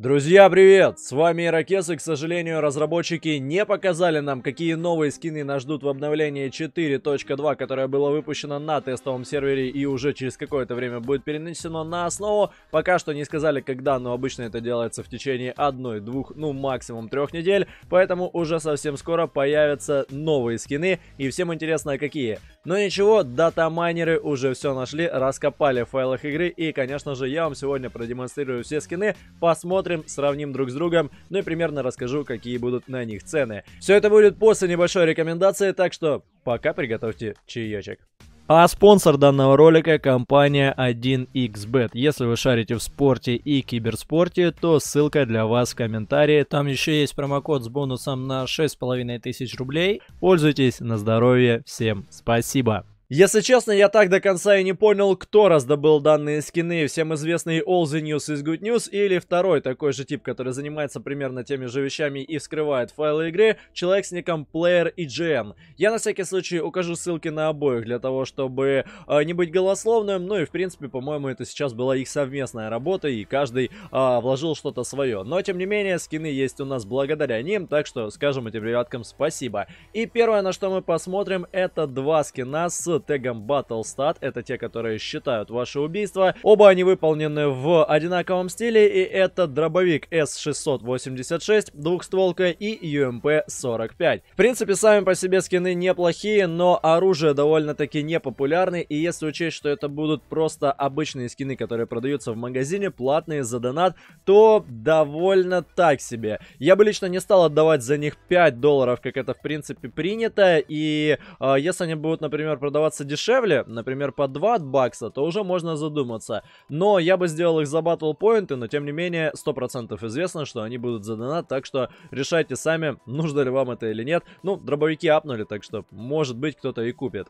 Друзья, привет! С вами Иракес, и, к сожалению, разработчики не показали нам, какие новые скины нас ждут в обновлении 4.2, которое было выпущено на тестовом сервере и уже через какое-то время будет перенесено на основу. Пока что не сказали, когда, но обычно это делается в течение одной, двух, ну максимум трех недель, поэтому уже совсем скоро появятся новые скины, и всем интересно, какие. Но ничего, дата-майнеры уже все нашли, раскопали в файлах игры, и, конечно же, я вам сегодня продемонстрирую все скины, посмотрим, посмотрим, сравним друг с другом, ну и примерно расскажу, какие будут на них цены. Все это будет после небольшой рекомендации, так что пока приготовьте чаечек. А спонсор данного ролика компания 1xbet. Если вы шарите в спорте и киберспорте, то ссылка для вас в комментарии. Там еще есть промокод с бонусом на 6500 рублей. Пользуйтесь на здоровье. Всем спасибо. Если честно, я так до конца и не понял, кто раздобыл данные скины. Всем известный All the News is Good News или второй такой же тип, который занимается примерно теми же вещами и вскрывает файлы игры, человек с ником Player EGN. Я на всякий случай укажу ссылки на обоих для того, чтобы э, не быть голословным. Ну и в принципе, по-моему, это сейчас была их совместная работа и каждый э, вложил что-то свое. Но тем не менее, скины есть у нас благодаря ним, так что скажем этим ребяткам спасибо. И первое, на что мы посмотрим, это два скина с тегом Battlestat. Это те, которые считают ваше убийство. Оба они выполнены в одинаковом стиле. И это дробовик S686, двухстволка и UMP-45. В принципе, сами по себе скины неплохие, но оружие довольно-таки непопулярное. И если учесть, что это будут просто обычные скины, которые продаются в магазине, платные за донат, то довольно так себе. Я бы лично не стал отдавать за них 5 долларов, как это в принципе принято. И э, если они будут, например, продаваться продаваться дешевле, например, по 2 бакса, то уже можно задуматься. Но я бы сделал их за батл поинты, но тем не менее 100% известно, что они будут за донат, так что решайте сами, нужно ли вам это или нет. Ну, дробовики апнули, так что может быть кто-то и купит.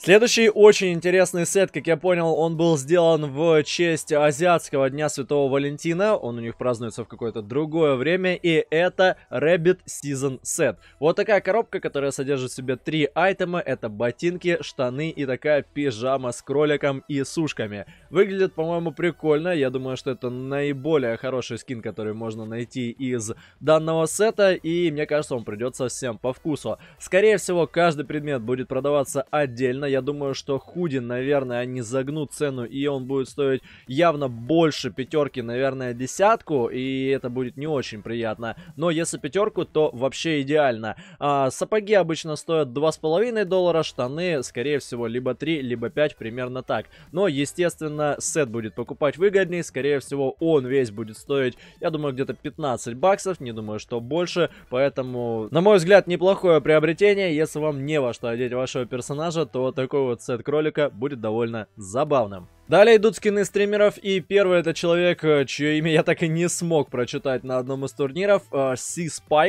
Следующий очень интересный сет, как я понял, он был сделан в честь азиатского дня Святого Валентина. Он у них празднуется в какое-то другое время. И это Rabbit Season Set. Вот такая коробка, которая содержит в себе три айтема. Это ботинки, штаны и такая пижама с кроликом и сушками. Выглядит, по-моему, прикольно. Я думаю, что это наиболее хороший скин, который можно найти из данного сета. И мне кажется, он придется всем по вкусу. Скорее всего, каждый предмет будет продаваться отдельно я думаю, что худи, наверное, они загнут цену, и он будет стоить явно больше пятерки, наверное, десятку, и это будет не очень приятно. Но если пятерку, то вообще идеально. А, сапоги обычно стоят 2,5 доллара, штаны, скорее всего, либо 3, либо 5, примерно так. Но, естественно, сет будет покупать выгоднее, скорее всего, он весь будет стоить, я думаю, где-то 15 баксов, не думаю, что больше, поэтому, на мой взгляд, неплохое приобретение, если вам не во что одеть вашего персонажа, то такой вот сет кролика будет довольно забавным. Далее идут скины стримеров, и первый это человек, э, чье имя я так и не смог прочитать на одном из турниров, э,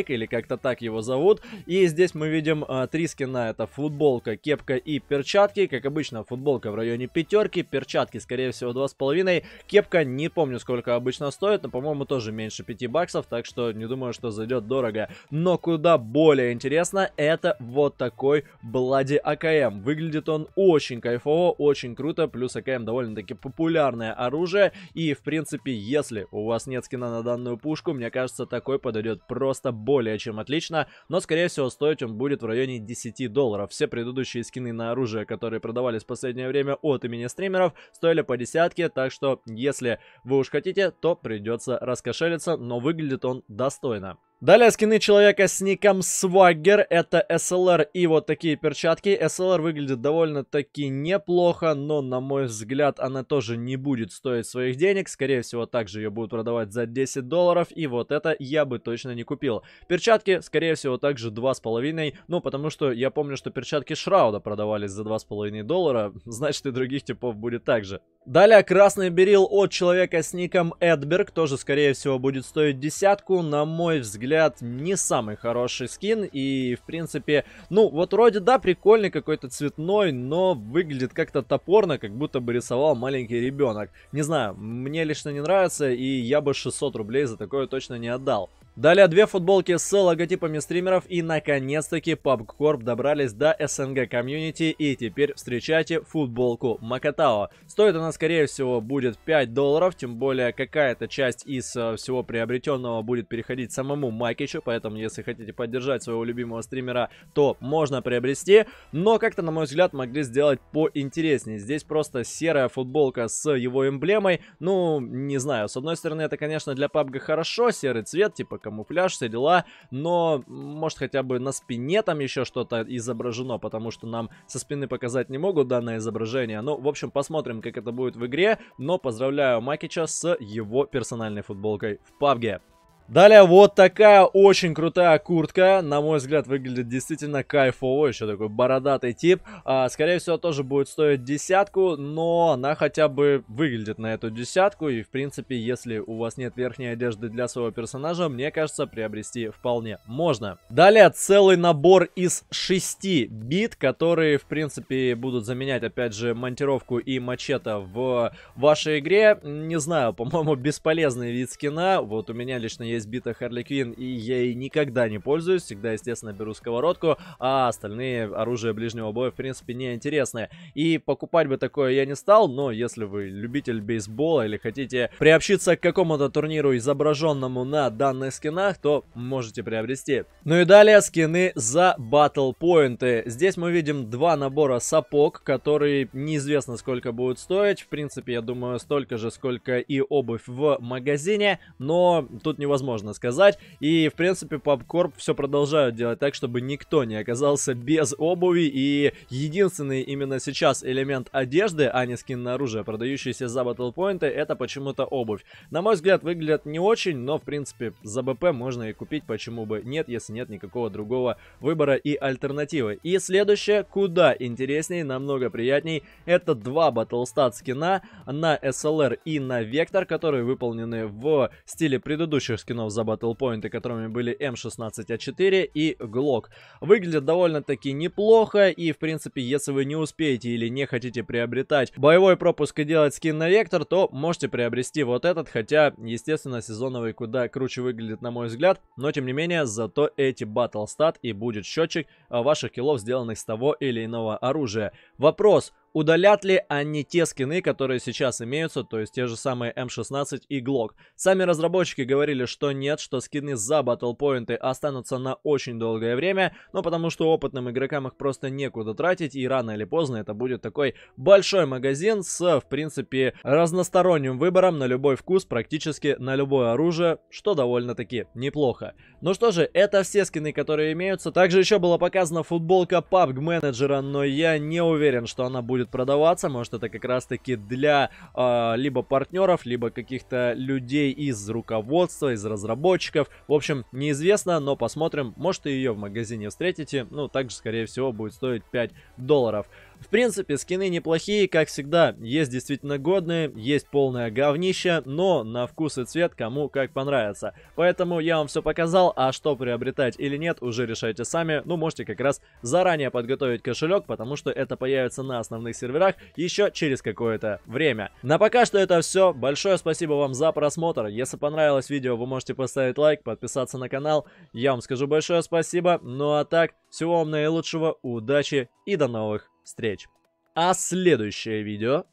или как-то так его зовут. И здесь мы видим э, три скина, это футболка, кепка и перчатки. Как обычно, футболка в районе пятерки, перчатки, скорее всего, два с половиной. Кепка, не помню, сколько обычно стоит, но, по-моему, тоже меньше 5 баксов, так что не думаю, что зайдет дорого. Но куда более интересно, это вот такой Блади АКМ. Выглядит он очень кайфово, очень круто, плюс АКМ довольно довольно-таки популярное оружие. И, в принципе, если у вас нет скина на данную пушку, мне кажется, такой подойдет просто более чем отлично. Но, скорее всего, стоить он будет в районе 10 долларов. Все предыдущие скины на оружие, которые продавались в последнее время от имени стримеров, стоили по десятке. Так что, если вы уж хотите, то придется раскошелиться, но выглядит он достойно. Далее скины человека с ником Swagger, это SLR и вот такие перчатки. SLR выглядит довольно-таки неплохо, но на мой взгляд она тоже не будет стоить своих денег. Скорее всего также ее будут продавать за 10 долларов и вот это я бы точно не купил. Перчатки скорее всего также 2,5, ну потому что я помню, что перчатки Шрауда продавались за 2,5 доллара, значит и других типов будет также. Далее красный берил от человека с ником Эдберг, тоже скорее всего будет стоить десятку, на мой взгляд взгляд, не самый хороший скин. И, в принципе, ну, вот вроде, да, прикольный какой-то цветной, но выглядит как-то топорно, как будто бы рисовал маленький ребенок. Не знаю, мне лично не нравится, и я бы 600 рублей за такое точно не отдал. Далее две футболки с логотипами стримеров и наконец-таки PUBG добрались до СНГ комьюнити и теперь встречайте футболку Макатао. Стоит она скорее всего будет 5 долларов, тем более какая-то часть из э, всего приобретенного будет переходить самому Макичу, поэтому если хотите поддержать своего любимого стримера, то можно приобрести, но как-то на мой взгляд могли сделать поинтереснее. Здесь просто серая футболка с его эмблемой, ну не знаю, с одной стороны это конечно для PUBG хорошо, серый цвет, типа камуфляж, все дела, но может хотя бы на спине там еще что-то изображено, потому что нам со спины показать не могут данное изображение. Ну, в общем, посмотрим, как это будет в игре, но поздравляю Макича с его персональной футболкой в PUBG. Далее вот такая очень крутая куртка. На мой взгляд, выглядит действительно кайфово. Еще такой бородатый тип. А, скорее всего, тоже будет стоить десятку, но она хотя бы выглядит на эту десятку. И, в принципе, если у вас нет верхней одежды для своего персонажа, мне кажется, приобрести вполне можно. Далее целый набор из шести бит, которые, в принципе, будут заменять, опять же, монтировку и мачете в вашей игре. Не знаю, по-моему, бесполезный вид скина. Вот у меня лично есть есть бита Харли Квин, и я ей никогда не пользуюсь. Всегда, естественно, беру сковородку, а остальные оружия ближнего боя, в принципе, не интересны. И покупать бы такое я не стал, но если вы любитель бейсбола или хотите приобщиться к какому-то турниру, изображенному на данных скинах, то можете приобрести. Ну и далее скины за батл поинты. Здесь мы видим два набора сапог, которые неизвестно сколько будут стоить. В принципе, я думаю, столько же, сколько и обувь в магазине, но тут невозможно можно сказать. И, в принципе, PubCorp все продолжают делать так, чтобы никто не оказался без обуви. И единственный именно сейчас элемент одежды, а не скин на оружие, продающийся за Point, это почему-то обувь. На мой взгляд, выглядят не очень, но, в принципе, за БП можно и купить, почему бы нет, если нет никакого другого выбора и альтернативы. И следующее, куда интересней, намного приятней, это два Battlestat скина на SLR и на Vector, которые выполнены в стиле предыдущих скинов скинов за Point, которыми были М16А4 и Glock. Выглядят довольно-таки неплохо, и в принципе, если вы не успеете или не хотите приобретать боевой пропуск и делать скин на Вектор, то можете приобрести вот этот, хотя, естественно, сезоновый куда круче выглядит, на мой взгляд, но тем не менее, зато эти Battle Stat и будет счетчик а, ваших киллов, сделанных с того или иного оружия. Вопрос, Удалят ли они те скины, которые сейчас имеются, то есть те же самые М16 и Glock? Сами разработчики говорили, что нет, что скины за Point останутся на очень долгое время, но потому что опытным игрокам их просто некуда тратить, и рано или поздно это будет такой большой магазин с, в принципе, разносторонним выбором на любой вкус, практически на любое оружие, что довольно-таки неплохо. Ну что же, это все скины, которые имеются. Также еще была показана футболка PUBG менеджера, но я не уверен, что она будет будет продаваться. Может, это как раз-таки для э, либо партнеров, либо каких-то людей из руководства, из разработчиков. В общем, неизвестно, но посмотрим. Может, и ее в магазине встретите. Ну, также, скорее всего, будет стоить 5 долларов. В принципе, скины неплохие, как всегда. Есть действительно годные, есть полное говнище, но на вкус и цвет кому как понравится. Поэтому я вам все показал, а что приобретать или нет, уже решайте сами. Ну, можете как раз заранее подготовить кошелек, потому что это появится на основных серверах еще через какое-то время. На пока что это все. Большое спасибо вам за просмотр. Если понравилось видео, вы можете поставить лайк, подписаться на канал. Я вам скажу большое спасибо. Ну а так, всего вам наилучшего, удачи и до новых встреч. А следующее видео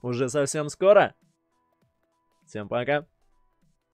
уже совсем скоро. Всем пока.